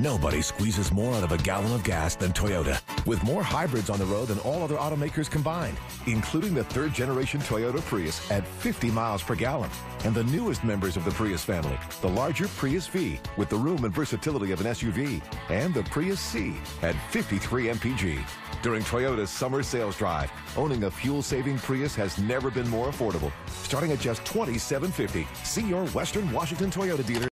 Nobody squeezes more out of a gallon of gas than Toyota. With more hybrids on the road than all other automakers combined, including the third generation Toyota Prius at 50 miles per gallon. And the newest members of the Prius family, the larger Prius V with the room and versatility of an SUV, and the Prius C at 53 mpg. During Toyota's summer sales drive, owning a fuel-saving Prius has never been more affordable. Starting at just $27.50. See your Western Washington Toyota dealer